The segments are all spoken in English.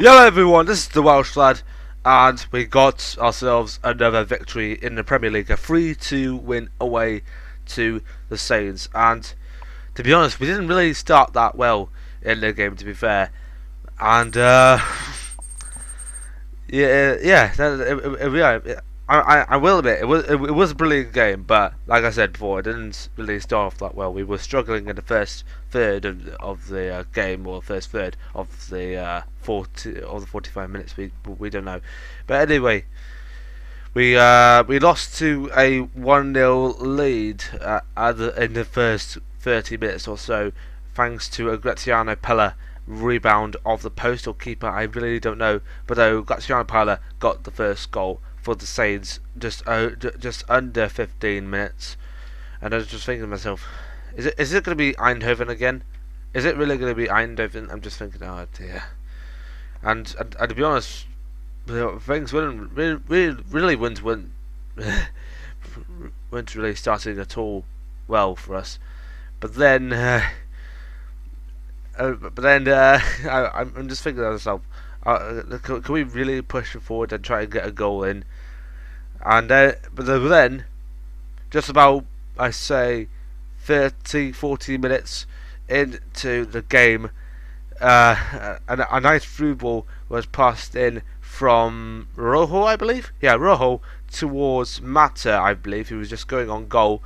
Hello everyone, this is the Welsh lad, and we got ourselves another victory in the Premier League, a 3-2 win away to the Saints. And to be honest, we didn't really start that well in the game, to be fair. And uh, yeah, yeah, it, it, yeah. I, I will admit it was it, was a brilliant game, but like I said before, it didn't really start off that well. We were struggling in the first third of, of the uh, game, or first third of the uh, forty or the forty-five minutes. We we don't know, but anyway, we uh, we lost to a one 0 lead uh, in the first thirty minutes or so, thanks to a Graziano Pellè rebound of the postal keeper. I really don't know, but though Graziano Pellè got the first goal for the Saints just just under 15 minutes, and I was just thinking to myself, is it is it going to be Eindhoven again? Is it really going to be Eindhoven? I'm just thinking, oh dear. And and, and to be honest, things weren't really really, really weren't weren't, weren't really starting at all well for us. But then. Uh, uh, but then uh, I, I'm just thinking to myself, uh, can, can, we really push forward and try and get a goal in? And uh, but then, just about I say 30, 40 minutes into the game, uh, a, a nice through ball was passed in from Rojo, I believe. Yeah, Rojo towards Mata, I believe, who was just going on goal.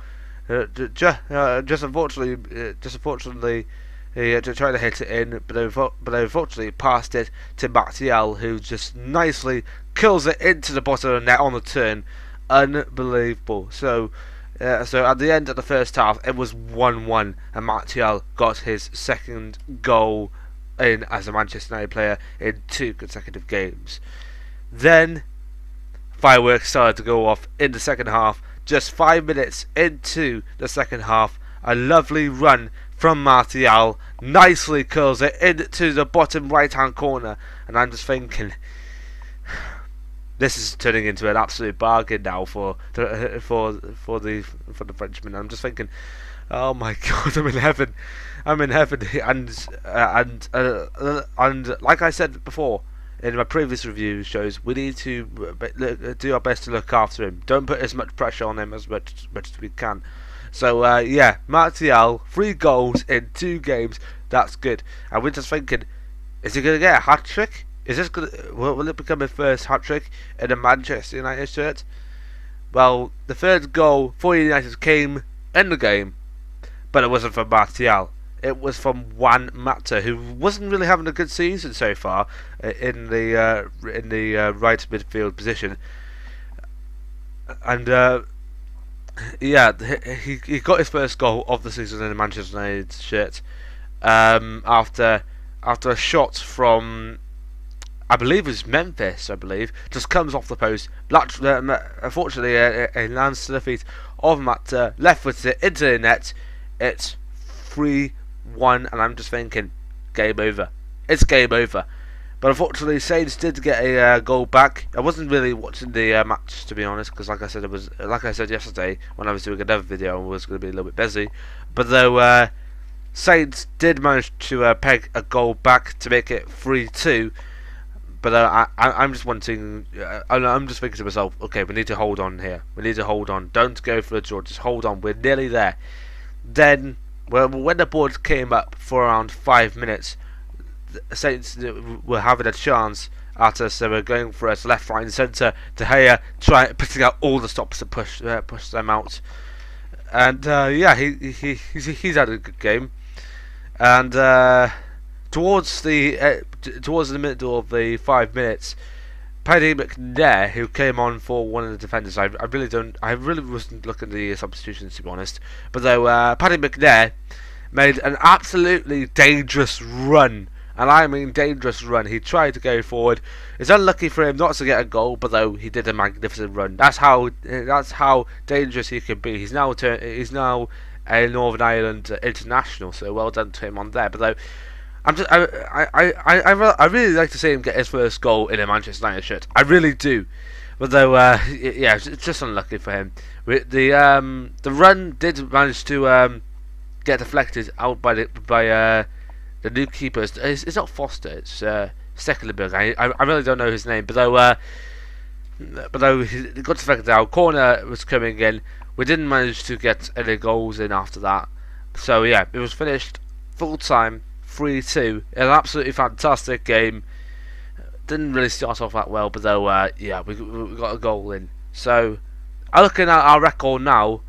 Uh, just, uh, just unfortunately, uh, just unfortunately, he uh, tried to hit it in, but, but unfortunately passed it to Martial, who just nicely kills it into the bottom of the net on the turn. Unbelievable. So, uh, so at the end of the first half, it was 1-1, and Martial got his second goal in as a Manchester United player in two consecutive games. Then, fireworks started to go off in the second half. Just five minutes into the second half, a lovely run from Martial. Nicely curls it into the bottom right hand corner. And I'm just thinking this is turning into an absolute bargain now for the, for for the for the Frenchman. I'm just thinking oh my god I'm in heaven. I'm in heaven. And uh, and uh, and like I said before in my previous review shows we need to do our best to look after him. Don't put as much pressure on him as much, as, much as we can so uh, yeah, Martial, three goals in two games. That's good. And we're just thinking, is he going to get a hat trick? Is this going will, will it become his first hat trick in a Manchester United shirt? Well, the third goal for United came in the game, but it wasn't from Martial. It was from Juan Mata, who wasn't really having a good season so far uh, in the uh, in the uh, right midfield position. And uh, yeah, he he got his first goal of the season in a Manchester United shirt um, after after a shot from I believe it was Memphis. I believe just comes off the post. Black, uh, unfortunately, it, it lands to the feet of Matt uh, left with it into the net. It's three one, and I'm just thinking, game over. It's game over. But unfortunately, Saints did get a uh, goal back. I wasn't really watching the uh, match to be honest, because like I said, it was like I said yesterday when I was doing another video, I was going to be a little bit busy. But though uh, Saints did manage to uh, peg a goal back to make it three-two. But uh, I, am just wanting, uh, I'm just thinking to myself, okay, we need to hold on here. We need to hold on. Don't go for the draw. Just hold on. We're nearly there. Then, well, when the board came up for around five minutes, Saints were having a chance at us. They were going for us left, right, and centre. De Gea try putting out all the stops to push uh, push them out. And uh, yeah, he, he he's, he's had a good game. And uh, towards the uh, towards the middle of the five minutes, Paddy McNair, who came on for one of the defenders, I, I really don't, I really wasn't looking at the substitutions to be honest. But though uh, Paddy McNair made an absolutely dangerous run and I mean dangerous run. He tried to go forward. It's unlucky for him not to get a goal, but though he did a magnificent run. That's how that's how dangerous he can be. He's now turn, he's now a Northern Ireland international, so well done to him on there. But though I'm just I I I I, I really like to see him get his first goal in a Manchester United shirt. I really do. But though uh, yeah, it's just unlucky for him. The um the run did manage to um get deflected out by the by uh the new keeper is it's not Foster. It's uh. I, I, really don't know his name, but though uh, but though he got to figure out corner was coming in, we didn't manage to get any goals in after that. So yeah, it was finished full time, three two. An absolutely fantastic game. Didn't really start off that well, but though uh, yeah, we we got a goal in. So looking at our record now,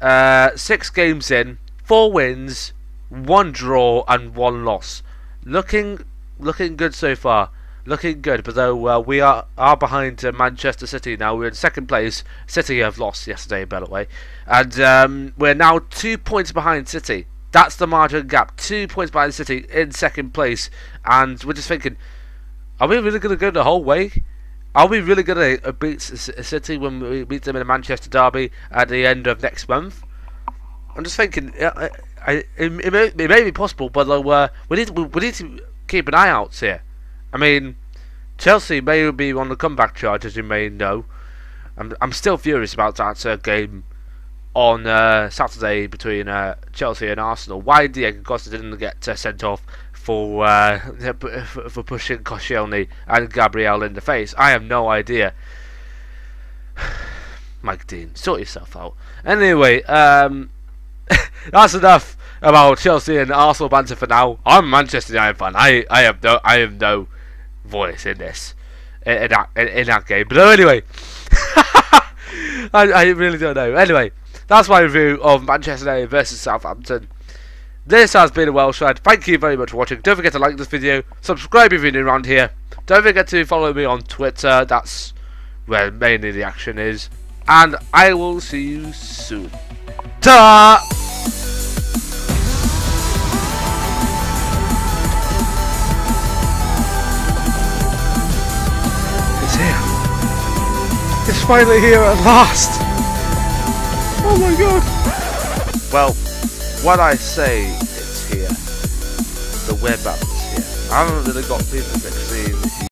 uh, six games in, four wins, one draw, and one loss. Looking looking good so far. Looking good, but though uh, we are are behind uh, Manchester City now, we're in second place. City have lost yesterday, by the way, and um, we're now two points behind City. That's the margin gap. Two points behind City in second place, and we're just thinking, are we really going to go the whole way? Are we really going to uh, beat City when we beat them in a Manchester derby at the end of next month? I'm just thinking, I, I, it, may, it, may, be possible, but uh, we need we, need to keep an eye out here. I mean, Chelsea may be on the comeback charge, as you may know. I'm I'm still furious about that uh, game on uh, Saturday between uh, Chelsea and Arsenal. Why Diego Costa didn't get uh, sent off for uh, for pushing Koscielny and Gabriel in the face? I have no idea. Mike Dean, sort yourself out. Anyway, um, that's enough about Chelsea and Arsenal banter for now. I'm a Manchester United fan. I I have no I have no voice in this in, in that in, in, that game. But anyway, I, I really don't know. Anyway, that's my review of Manchester United versus Southampton. This has been a Welsh Ride. Thank you very much for watching. Don't forget to like this video, subscribe if you're new around here. Don't forget to follow me on Twitter. That's where mainly the action is. And I will see you soon. Ta! It's finally here at last! Oh my god! Well, what I say it's here, the web app is here. I haven't really got people mixing